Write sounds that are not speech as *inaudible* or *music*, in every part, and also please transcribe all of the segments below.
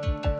Good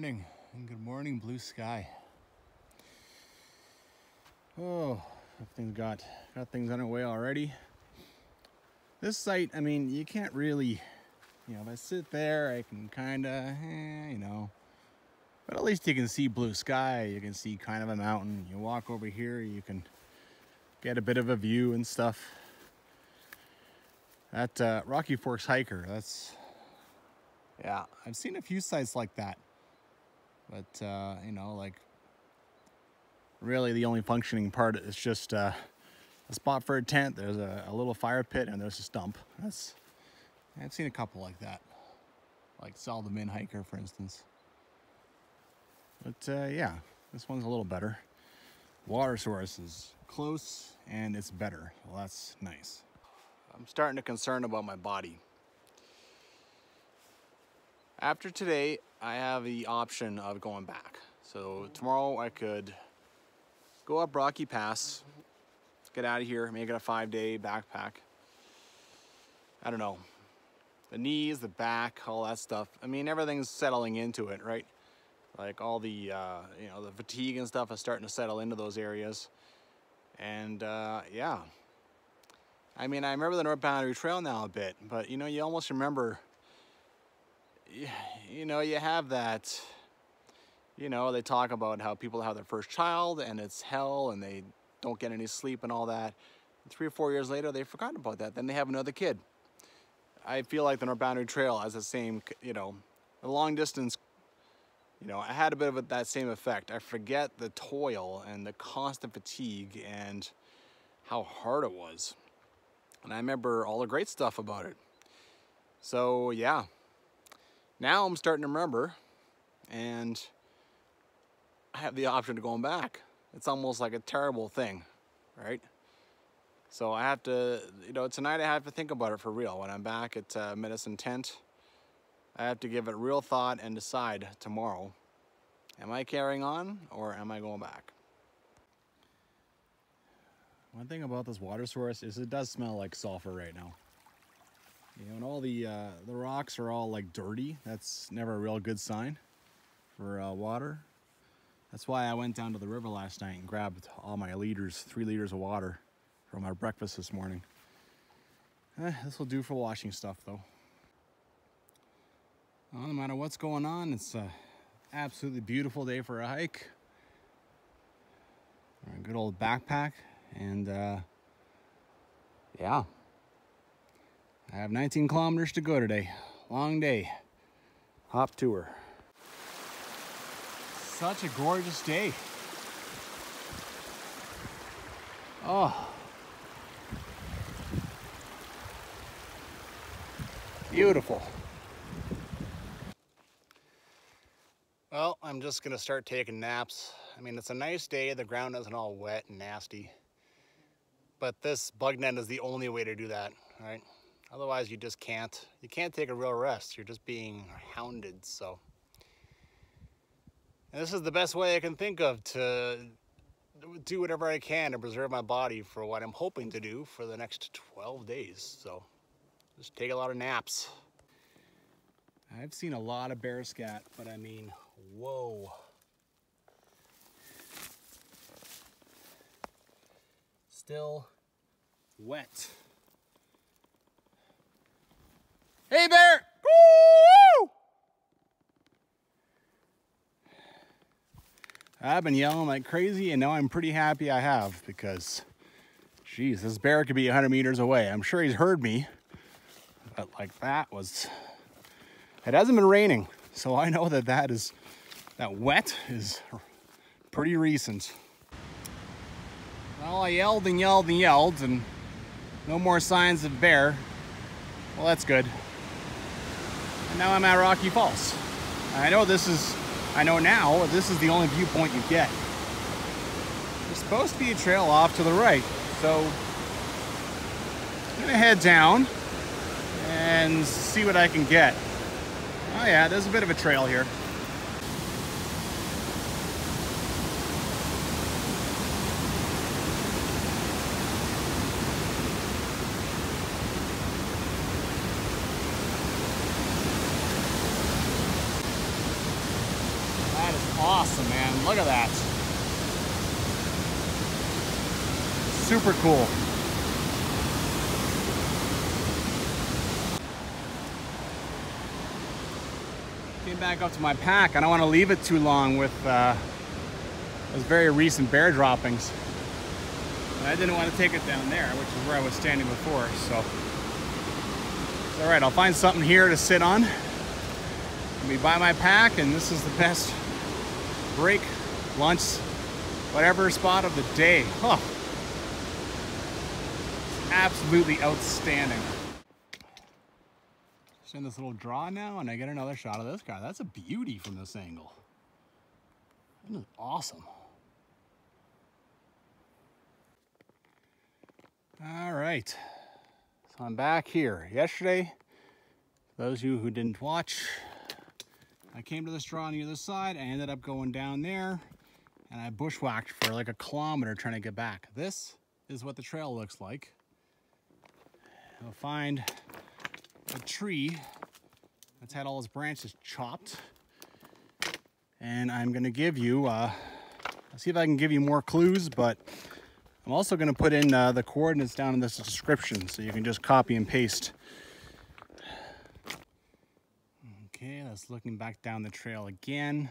morning and good morning, blue sky. Oh, everything's got got things underway already. This site, I mean, you can't really, you know, if I sit there, I can kind of, eh, you know, but at least you can see blue sky. You can see kind of a mountain. You walk over here, you can get a bit of a view and stuff. That uh, Rocky Forks hiker, that's yeah, I've seen a few sites like that. But, uh, you know, like, really the only functioning part is just uh, a spot for a tent. There's a, a, little fire pit and there's a stump. That's, I've seen a couple like that. Like Saldamin hiker, for instance. But, uh, yeah, this one's a little better. Water source is close and it's better. Well, that's nice. I'm starting to concern about my body. After today, I have the option of going back. So tomorrow I could go up Rocky Pass, get out of here, make it a five day backpack. I don't know. The knees, the back, all that stuff. I mean, everything's settling into it, right? Like all the, uh, you know, the fatigue and stuff is starting to settle into those areas. And uh, yeah. I mean, I remember the North Boundary Trail now a bit, but you know, you almost remember *sighs* you know, you have that, you know, they talk about how people have their first child and it's hell and they don't get any sleep and all that. Three or four years later, they forgot about that. Then they have another kid. I feel like the North Boundary Trail has the same, you know, the long distance, you know, I had a bit of a, that same effect. I forget the toil and the constant fatigue and how hard it was. And I remember all the great stuff about it. So yeah, now I'm starting to remember and I have the option of going back. It's almost like a terrible thing, right? So I have to, you know, tonight I have to think about it for real. When I'm back at uh, Medicine Tent, I have to give it real thought and decide tomorrow, am I carrying on or am I going back? One thing about this water source is it does smell like sulfur right now. You know, and all the uh, the rocks are all like dirty. That's never a real good sign for uh, water. That's why I went down to the river last night and grabbed all my liters, three liters of water for my breakfast this morning. Eh, this will do for washing stuff though. Well, no matter what's going on, it's an absolutely beautiful day for a hike. A good old backpack and uh, yeah. I have 19 kilometers to go today. Long day. Hop tour. Such a gorgeous day. Oh. Beautiful. Well, I'm just gonna start taking naps. I mean, it's a nice day. The ground isn't all wet and nasty. But this bug net is the only way to do that, right? Otherwise, you just can't. You can't take a real rest. You're just being hounded. So, and this is the best way I can think of to do whatever I can to preserve my body for what I'm hoping to do for the next 12 days. So, just take a lot of naps. I've seen a lot of bear scat, but I mean, whoa. Still wet. I've been yelling like crazy, and now I'm pretty happy I have because, geez, this bear could be 100 meters away. I'm sure he's heard me, but like that was, it hasn't been raining, so I know that that is, that wet is pretty recent. Well, I yelled and yelled and yelled, and no more signs of bear. Well, that's good. And now I'm at Rocky Falls. I know this is, I know now, this is the only viewpoint you get. There's supposed to be a trail off to the right. So I'm gonna head down and see what I can get. Oh yeah, there's a bit of a trail here. That is awesome, man. Look at that. Super cool. Came back up to my pack. I don't want to leave it too long with uh, those very recent bear droppings. And I didn't want to take it down there, which is where I was standing before. So, all right. I'll find something here to sit on. Let me buy my pack, and this is the best break, lunch, whatever spot of the day. Huh. Absolutely outstanding. Just in this little draw now, and I get another shot of this guy. That's a beauty from this angle. That is awesome. All right, so I'm back here. Yesterday, those of you who didn't watch, I came to this draw on the other side. I ended up going down there and I bushwhacked for like a kilometer trying to get back. This is what the trail looks like. You'll find a tree that's had all its branches chopped. And I'm gonna give you, uh, I'll see if I can give you more clues, but I'm also gonna put in uh, the coordinates down in this description so you can just copy and paste. Okay, that's looking back down the trail again.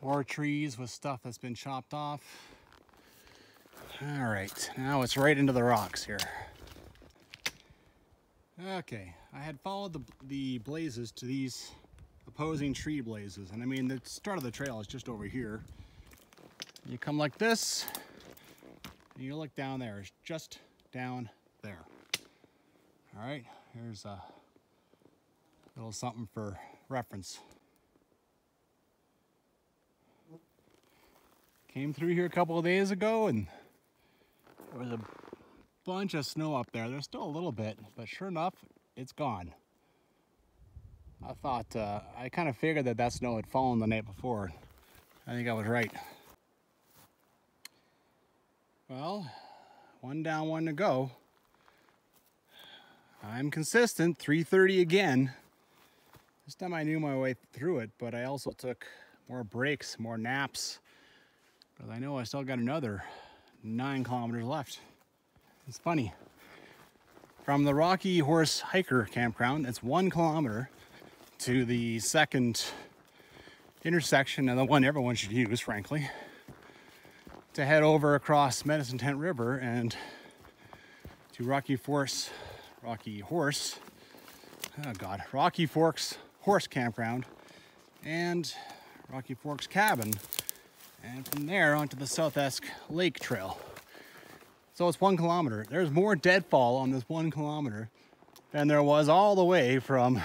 More trees with stuff that's been chopped off. All right, now it's right into the rocks here. Okay, I had followed the, the blazes to these opposing tree blazes. And I mean, the start of the trail is just over here. You come like this, and you look down there. It's just down there. All right, here's a little something for reference. Came through here a couple of days ago and there was a bunch of snow up there. There's still a little bit, but sure enough, it's gone. I thought, uh, I kind of figured that that snow had fallen the night before. I think I was right. Well, one down, one to go. I'm consistent, 330 again. This time I knew my way through it, but I also took more breaks, more naps. But I know I still got another nine kilometers left. It's funny. From the Rocky Horse Hiker Campground, it's one kilometer to the second intersection and the one everyone should use, frankly, to head over across Medicine Tent River and to Rocky Force, Rocky Horse, oh God, Rocky Forks Horse Campground and Rocky Forks Cabin, and from there onto the Southesk Lake Trail. So it's one kilometer. There's more deadfall on this one kilometer than there was all the way from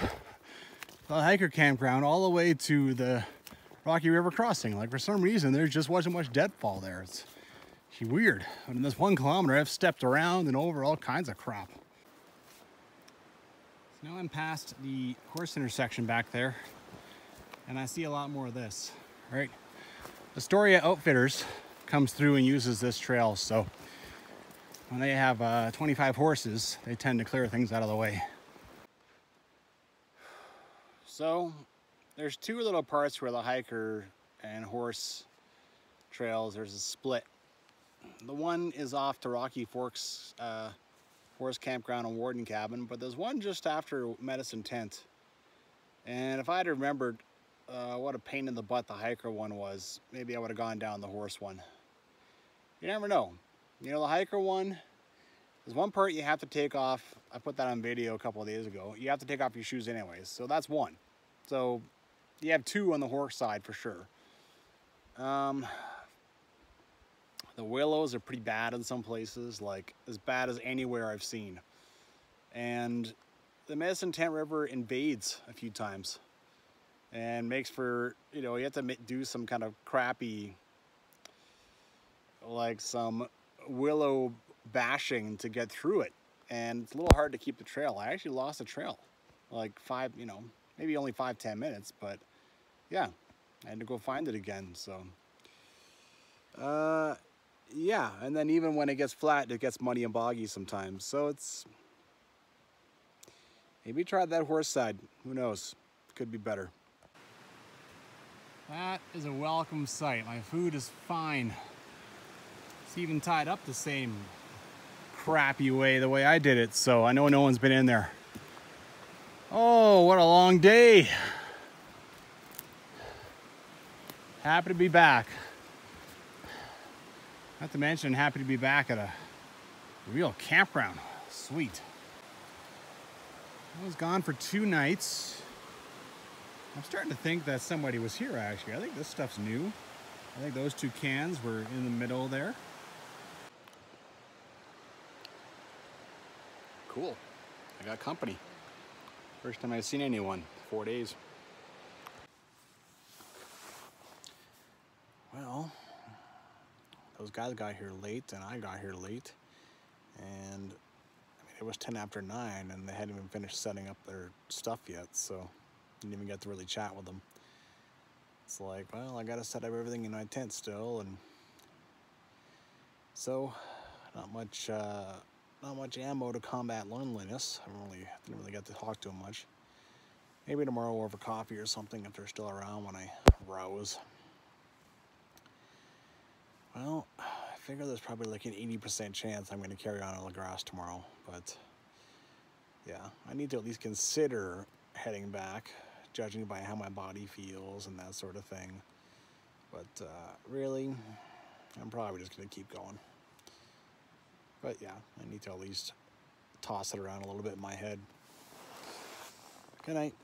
the hiker campground all the way to the Rocky River crossing. Like for some reason, there just wasn't much deadfall there. It's weird. But in this one kilometer, I've stepped around and over all kinds of crap. So now I'm past the horse intersection back there, and I see a lot more of this, right? Astoria Outfitters comes through and uses this trail, so when they have uh, 25 horses, they tend to clear things out of the way. So there's two little parts where the hiker and horse trails, there's a split. The one is off to Rocky Forks uh, Horse Campground and Warden Cabin, but there's one just after Medicine Tent. And if I'd remembered uh, what a pain in the butt the hiker one was, maybe I would have gone down the horse one. You never know. You know, the hiker one, there's one part you have to take off. I put that on video a couple of days ago. You have to take off your shoes anyways, so that's one. So you have two on the horse side for sure. Um, the willows are pretty bad in some places, like as bad as anywhere I've seen. And the Medicine Tent River invades a few times and makes for, you know, you have to do some kind of crappy, like some willow bashing to get through it. And it's a little hard to keep the trail. I actually lost the trail, like five, you know, maybe only five, ten minutes, but yeah, I had to go find it again, so. Uh, yeah, and then even when it gets flat, it gets muddy and boggy sometimes. So it's, maybe try that horse side. Who knows? Could be better. That is a welcome sight. My food is fine. It's even tied up the same crappy way, the way I did it. So I know no one's been in there. Oh, what a long day. Happy to be back. Not to mention, happy to be back at a real campground. Sweet. I was gone for two nights. I'm starting to think that somebody was here actually. I think this stuff's new. I think those two cans were in the middle there. Cool. I got company. First time I've seen anyone. Four days. Well, those guys got here late and I got here late. And I mean, it was 10 after 9 and they hadn't even finished setting up their stuff yet. So didn't even get to really chat with them. It's like, well, I got to set up everything in my tent still. And so not much, uh, not much ammo to combat loneliness. I really didn't really get to talk to them much. Maybe tomorrow over coffee or something if they're still around when I rouse. Well, I figure there's probably like an 80% chance I'm going to carry on La Grace tomorrow, but yeah, I need to at least consider heading back, judging by how my body feels and that sort of thing. But uh, really, I'm probably just going to keep going. But yeah, I need to at least toss it around a little bit in my head. Good night.